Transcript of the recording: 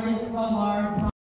department, Club